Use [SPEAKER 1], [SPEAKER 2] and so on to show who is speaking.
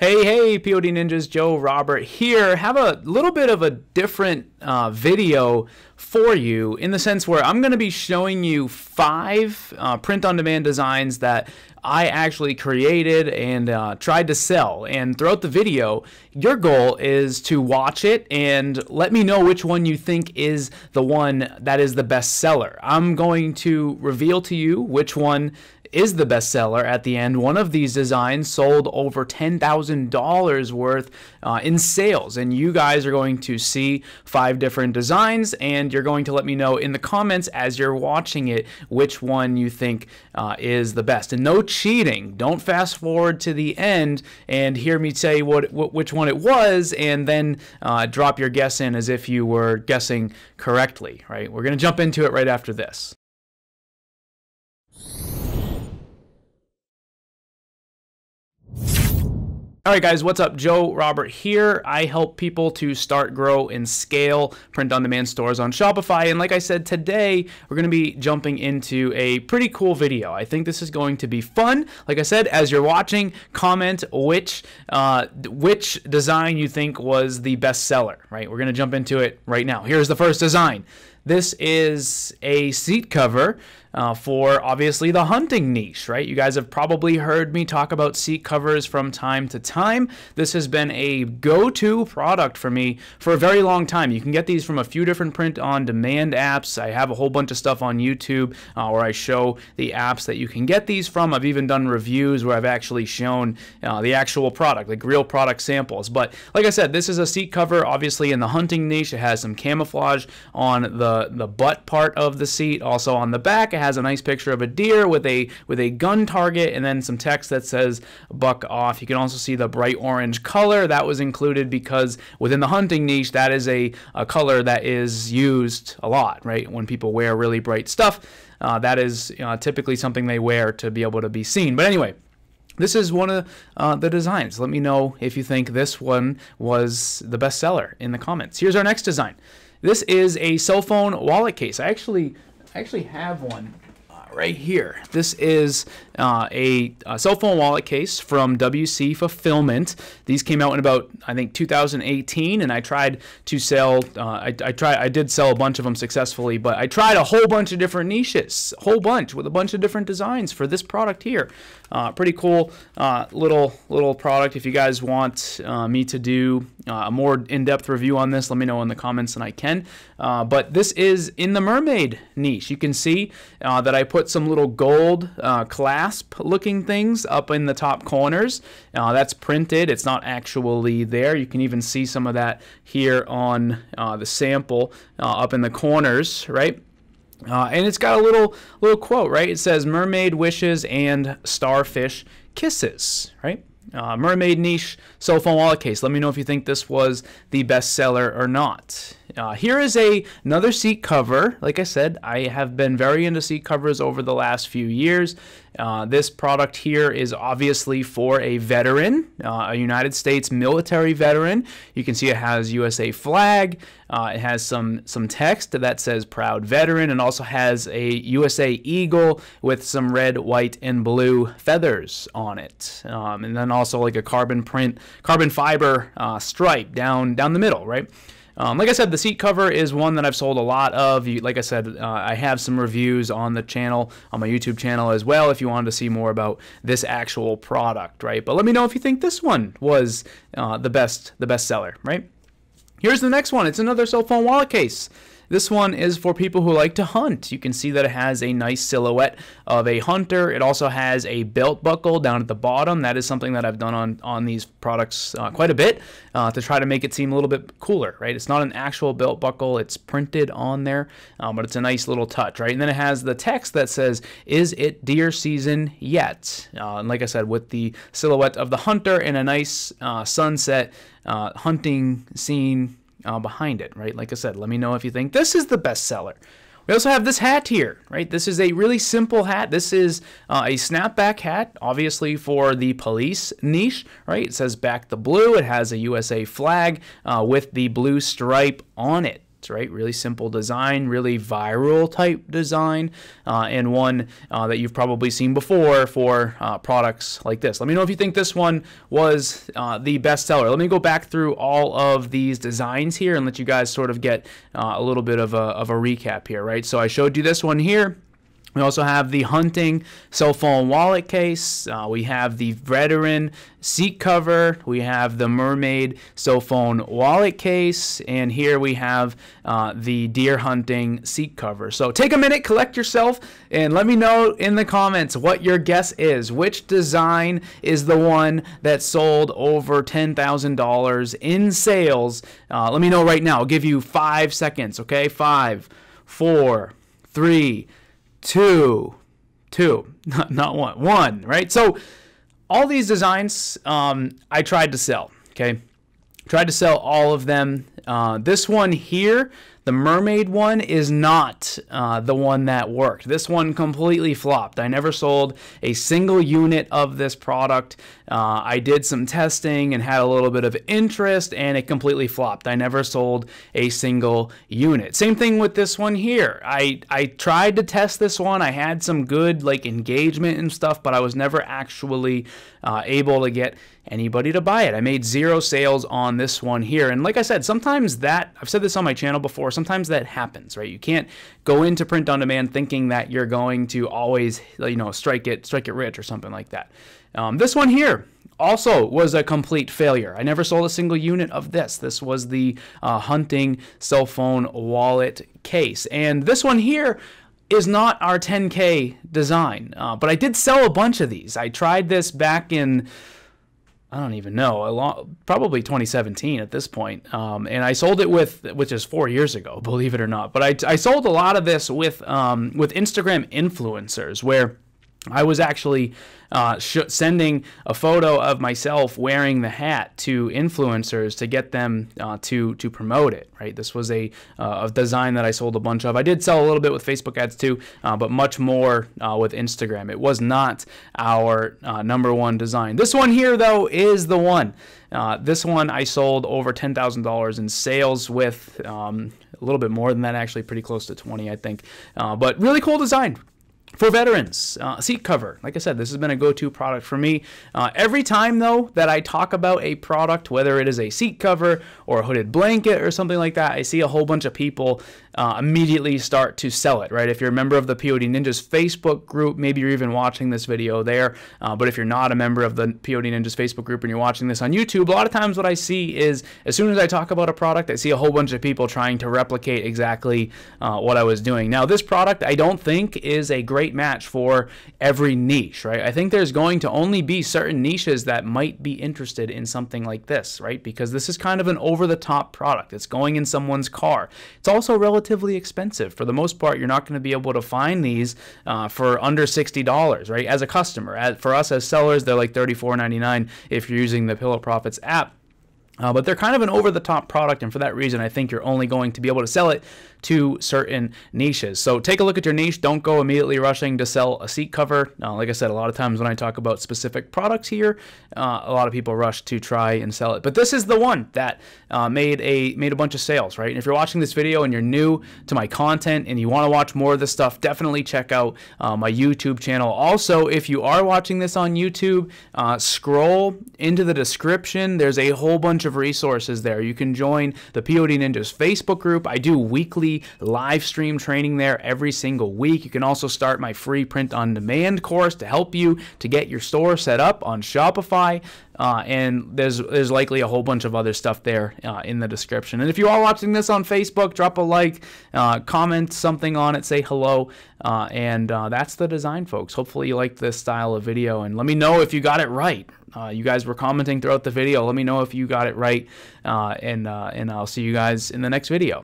[SPEAKER 1] Hey, hey, POD Ninjas, Joe Robert here. Have a little bit of a different uh, video for you in the sense where I'm going to be showing you five uh, print on demand designs that I actually created and uh, tried to sell. And throughout the video, your goal is to watch it and let me know which one you think is the one that is the best seller. I'm going to reveal to you which one is the bestseller at the end. One of these designs sold over $10,000 worth uh, in sales. And you guys are going to see five different designs, and you're going to let me know in the comments as you're watching it which one you think uh, is the best. And no cheating. Don't fast forward to the end and hear me say what, what which one it was, and then uh, drop your guess in as if you were guessing correctly. Right? We're going to jump into it right after this. All right, guys, what's up? Joe Robert here. I help people to start, grow, and scale print on demand stores on Shopify. And like I said, today we're going to be jumping into a pretty cool video. I think this is going to be fun. Like I said, as you're watching, comment which uh, which design you think was the best seller, right? We're going to jump into it right now. Here's the first design. This is a seat cover uh, for obviously the hunting niche, right? You guys have probably heard me talk about seat covers from time to time. This has been a go to product for me for a very long time. You can get these from a few different print on demand apps. I have a whole bunch of stuff on YouTube uh, where I show the apps that you can get these from. I've even done reviews where I've actually shown uh, the actual product, like real product samples. But like I said, this is a seat cover, obviously in the hunting niche. It has some camouflage on the, the butt part of the seat, also on the back. It has a nice picture of a deer with a with a gun target and then some text that says buck off. You can also see the bright orange color that was included because within the hunting niche that is a, a color that is used a lot, right? When people wear really bright stuff, uh, that is typically something they wear to be able to be seen. But anyway, this is one of uh, the designs. Let me know if you think this one was the best seller in the comments. Here's our next design. This is a cell phone wallet case. I actually I actually have one right here. This is uh, a, a, cell phone wallet case from WC Fulfillment. These came out in about I think 2018, and I tried to sell. Uh, I, I tried. I did sell a bunch of them successfully, but I tried a whole bunch of different niches, a whole bunch with a bunch of different designs for this product here. Uh, pretty cool uh, little little product. If you guys want uh, me to do uh, a more in-depth review on this, let me know in the comments, and I can. but this is in the mermaid niche. You can see that I put some little gold clasp clasp looking things up in the top corners. Uh, that's printed. It's not actually there. You can even see some of that here on uh, the sample uh, up in the corners, right? Uh, and it's got a little little quote, right? It says mermaid wishes and starfish kisses, right? Uh, mermaid niche cell phone wallet case. Let me know if you think this was the best seller or not. Uh, here is a another seat cover. Like I said, I have been very into seat covers over the last few years. Uh, this product here is obviously for a veteran, uh, a United States military veteran. You can see it has USA flag. Uh, it has some some text that says "Proud Veteran," and also has a USA eagle with some red, white, and blue feathers on it, um, and then also like a carbon print, carbon fiber uh, stripe down down the middle, right? Um, like I said, the seat cover is one that I've sold a lot of. You, like I said, uh, I have some reviews on the channel, on my YouTube channel as well, if you wanted to see more about this actual product, right? But let me know if you think this one was uh, the best, the best seller, right? Here's the next one. It's another cell phone wallet case. This one is for people who like to hunt. You can see that it has a nice silhouette of a hunter. It also has a belt buckle down at the bottom. That is something that I've done on, on these products uh, quite a bit uh, to try to make it seem a little bit cooler, right? It's not an actual belt buckle. It's printed on there, um, but it's a nice little touch, right? And then it has the text that says, is it deer season yet? Uh, and like I said, with the silhouette of the hunter and a nice uh, sunset uh, hunting scene uh, behind it, right? Like I said, let me know if you think this is the best seller. We also have this hat here, right? This is a really simple hat. This is uh, a snapback hat, obviously for the police niche, right? It says back the blue. It has a USA flag uh, with the blue stripe on it. Right? Really simple design, really viral type design, uh, and one uh, that you've probably seen before for uh, products like this. Let me know if you think this one was uh, the best seller. Let me go back through all of these designs here and let you guys sort of get uh, a little bit of a, of a recap here, right? So I showed you this one here. We also have the hunting cell phone wallet case. Uh, we have the veteran seat cover. We have the mermaid cell phone wallet case. And here we have uh, the deer hunting seat cover. So take a minute, collect yourself, and let me know in the comments what your guess is. Which design is the one that sold over $10,000 in sales? Uh, let me know right now. I'll give you five seconds, okay? Five, four, three, two, two, not, not one, one, right? So all these designs um, I tried to sell, okay? Tried to sell all of them. Uh, this one here the mermaid one is not uh, the one that worked. This one completely flopped. I never sold a single unit of this product. Uh, I did some testing and had a little bit of interest, and it completely flopped. I never sold a single unit. Same thing with this one here. I, I tried to test this one. I had some good like engagement and stuff, but I was never actually uh, able to get anybody to buy it. I made zero sales on this one here. And like I said, sometimes that, I've said this on my channel before, sometimes that happens, right? You can't go into print on demand thinking that you're going to always, you know, strike it, strike it rich or something like that. Um, this one here, also was a complete failure. I never sold a single unit of this. This was the uh, hunting cell phone wallet case. And this one here is not our 10K design, uh, but I did sell a bunch of these. I tried this back in I don't even know, a long, probably 2017 at this point. Um, and I sold it with, which is four years ago, believe it or not. But I, I sold a lot of this with, um, with Instagram influencers where I was actually uh, sending a photo of myself wearing the hat to influencers to get them uh, to to promote it. Right, this was a, uh, a design that I sold a bunch of. I did sell a little bit with Facebook ads too, uh, but much more uh, with Instagram. It was not our uh, number one design. This one here though is the one. this one I sold over ten thousand dollars in sales with. Um, a little bit more than that, actually, pretty close to 20, I think. but really cool design, for veterans, uh, seat cover. Like I said, this has been a go-to product for me. Uh, every time, though, that I talk about a product, whether it is a seat cover or a hooded blanket or something like that, I see a whole bunch of people uh, immediately start to sell it, right? If you're a member of the POD Ninjas Facebook group, maybe you're even watching this video there. Uh, but if you're not a member of the POD Ninjas Facebook group and you're watching this on YouTube, a lot of times what I see is as soon as I talk about a product, I see a whole bunch of people trying to replicate exactly uh, what I was doing. Now, this product I don't think is a great match for every niche, right? I think there's going to only be certain niches that might be interested in something like this, right? Because this is kind of an over the top product. It's going in someone's car. It's also relatively relatively expensive. For the most part, you're not going to be able to find these uh, for under $60, right? As a customer. As, for us as sellers, they're like $34.99 if you're using the Pillow Profits app. Uh, but they're kind of an over the top product, and for that reason, I think you're only going to be able to sell it to certain niches. So take a look at your niche. Don't go immediately rushing to sell a seat cover. Uh, like I said, a lot of times when I talk about specific products here, uh, a lot of people rush to try and sell it. But this is the one that uh, made a made a bunch of sales, right? And if you're watching this video and you're new to my content and you want to watch more of this stuff, definitely check out uh, my YouTube channel. Also, if you are watching this on YouTube, uh, scroll into the description. There's a whole bunch of resources there. You can join the POD Ninjas Facebook group. I do weekly live stream training there every single week. You can also start my free print on demand course to help you to get your store set up on Shopify. Uh, and there's there's likely a whole bunch of other stuff there uh, in the description. And if you are watching this on Facebook, drop a like, uh, comment something on it, say hello, uh, and uh, that's the design, folks. Hopefully you liked this style of video, and let me know if you got it right. Uh, you guys were commenting throughout the video. Let me know if you got it right, and and I'll see you guys in the next video.